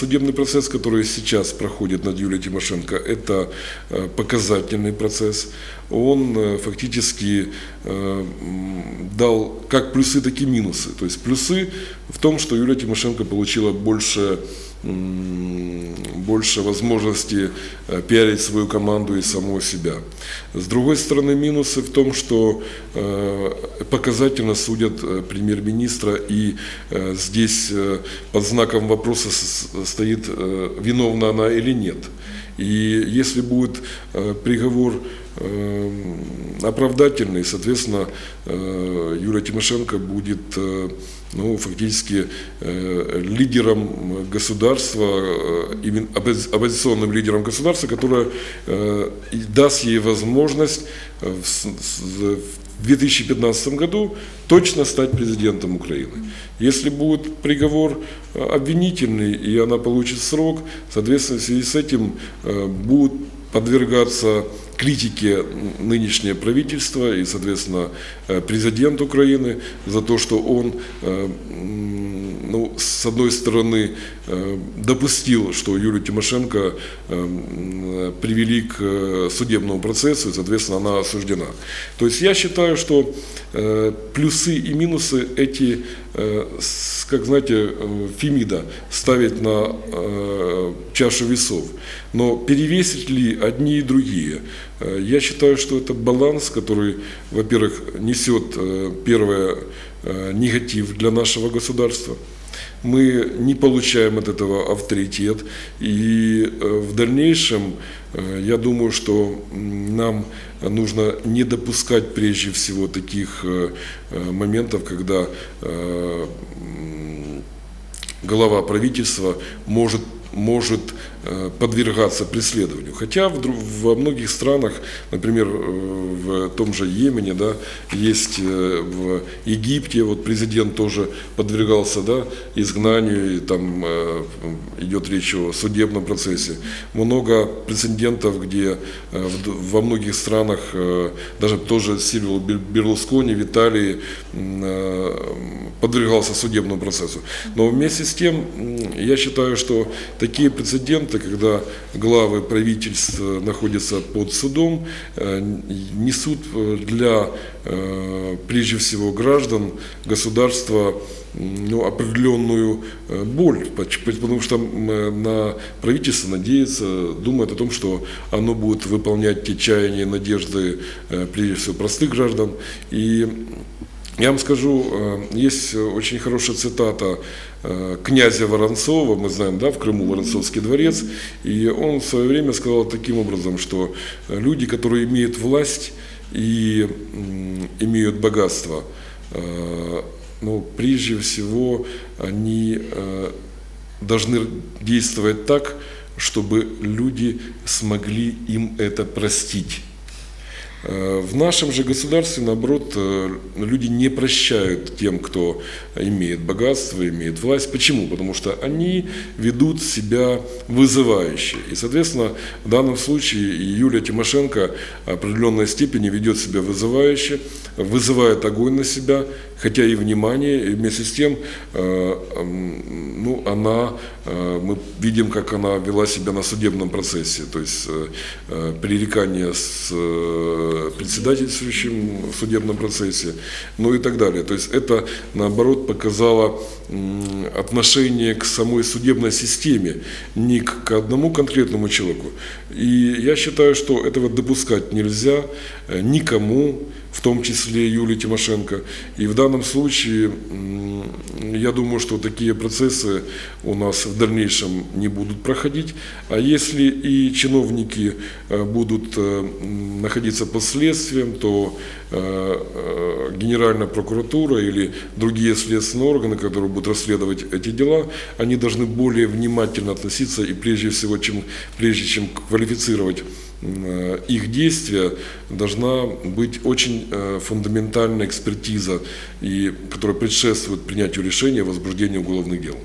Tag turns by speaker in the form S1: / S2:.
S1: Судебный процесс, который сейчас проходит над Юлией Тимошенко, это э, показательный процесс. Он э, фактически э, дал как плюсы, так и минусы. То есть плюсы в том, что Юлия Тимошенко получила больше больше возможности э, пиарить свою команду и самого себя. С другой стороны, минусы в том, что э, показательно судят э, премьер-министра, и здесь под знаком вопроса стоит, виновна она или нет. И если будет приговор оправдательный, соответственно, Юлия Тимошенко будет ну, фактически э, лидером государства, э, оппозиционным лидером государства, которое э, даст ей возможность э, в, в 2015 году точно стать президентом Украины. Если будет приговор э, обвинительный и она получит срок, соответственно, в связи с этим э, будут подвергаться критике нынешнее правительство и, соответственно, э, президент Украины за то, что он, э, ну, с одной стороны, э, допустил, что Юлию Тимошенко привели к судебному процессу, и, соответственно, она осуждена. То есть я считаю, что плюсы и минусы эти, как знаете, Фемида ставить на чашу весов. Но перевесить ли одни и другие? Э, я считаю, что это баланс, который, во-первых, несет э, первое э, негатив для нашего государства. Мы не получаем от этого авторитет. И в дальнейшем, я думаю, что нам нужно не допускать прежде всего таких моментов, когда глава правительства может может э, подвергаться преследованию. Хотя в, во многих странах, например, э, в том же Йемене, да, есть э, в Египте, вот президент тоже подвергался да, изгнанию, и там идет речь о судебном процессе. Много прецедентов, где во многих странах, даже тоже Сильвио Берлускони в Италии подвергался судебному процессу. Но вместе с тем, я считаю, что такие прецеденты, когда главы правительств находятся под судом, э, несут э, для, э, прежде всего, граждан государства ну, определенную боль, потому что на правительство надеется, думает о том, что оно будет выполнять те чаяния надежды, прежде всего, простых граждан. И я вам скажу, э, есть очень хорошая цитата э, князя Воронцова, мы знаем, да, в Крыму Воронцовский дворец, и он в свое время сказал таким образом, что люди, которые имеют власть и имеют богатство, э, ну, прежде всего, они должны действовать так, чтобы люди смогли им это простить. Э, в нашем же государстве, наоборот, э, люди не прощают тем, кто имеет богатство, имеет власть. Почему? Потому что они ведут себя вызывающе. И, соответственно, в данном случае Юлия Тимошенко в определенной степени ведет себя вызывающе, вызывает огонь на себя, хотя и внимание, и вместе с тем э, ну, она, мы видим, как она вела себя на судебном процессе, то есть пререкание с председательствующим в судебном процессе, ну и так далее. То есть это, наоборот, показало отношение к самой судебной системе, не к одному конкретному человеку. И я считаю, что этого допускать нельзя э, никому, в том числе Юлии Тимошенко. И в данном случае я думаю, что такие процессы у нас в дальнейшем не будут проходить. А если и чиновники э, будут э, находиться под следствием, то э, Генеральная прокуратура или другие следственные органы, которые будут расследовать эти дела, они должны более внимательно относиться и прежде всего, чем, прежде чем квалифицировать их действия, должна быть очень фундаментальная экспертиза, и, которая предшествует принятию решения о возбуждении уголовных дел.